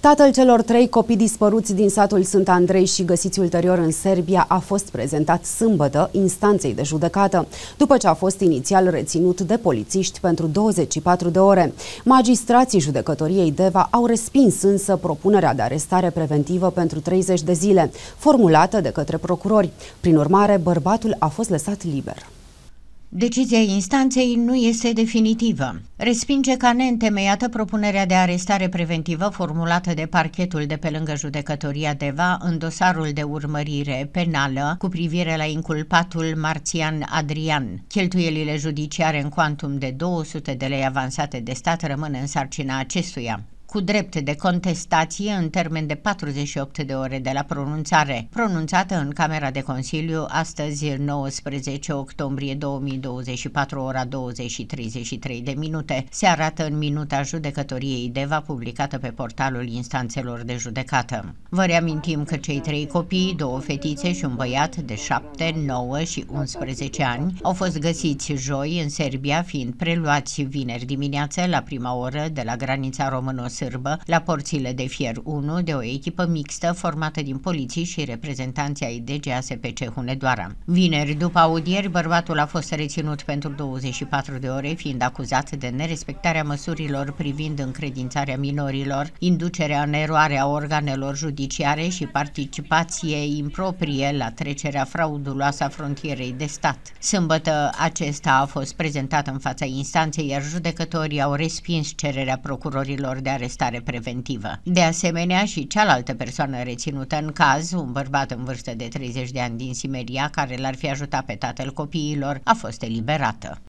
Tatăl celor trei copii dispăruți din satul Sunt Andrei și găsiți ulterior în Serbia a fost prezentat sâmbătă instanței de judecată, după ce a fost inițial reținut de polițiști pentru 24 de ore. Magistrații judecătoriei Deva au respins însă propunerea de arestare preventivă pentru 30 de zile, formulată de către procurori. Prin urmare, bărbatul a fost lăsat liber. Decizia instanței nu este definitivă. Respinge ca neîntemeiată propunerea de arestare preventivă formulată de parchetul de pe lângă judecătoria Deva în dosarul de urmărire penală cu privire la inculpatul Marțian Adrian. Cheltuielile judiciare în cuantum de 200 de lei avansate de stat rămân în sarcina acestuia cu drept de contestație în termen de 48 de ore de la pronunțare, pronunțată în Camera de Consiliu astăzi 19 octombrie 2024, ora 20 și 33 de minute, se arată în minuta judecătoriei DEVA publicată pe portalul instanțelor de judecată. Vă reamintim că cei trei copii, două fetițe și un băiat de 7, 9 și 11 ani, au fost găsiți joi în Serbia, fiind preluați vineri dimineață la prima oră de la granița româno sârbă la porțile de fier 1 de o echipă mixtă formată din poliții și reprezentanții ai DGASPC Hunedoara. Vineri, după audieri, bărbatul a fost reținut pentru 24 de ore, fiind acuzat de nerespectarea măsurilor privind încredințarea minorilor, inducerea în eroare a organelor judiciare și participație improprie la trecerea frauduloasă a frontierei de stat. Sâmbătă acesta a fost prezentat în fața instanței, iar judecătorii au respins cererea procurorilor de arestare arestare preventivă. De asemenea, și cealaltă persoană reținută în caz, un bărbat în vârstă de 30 de ani din Simeria, care l-ar fi ajutat pe tatăl copiilor, a fost eliberată.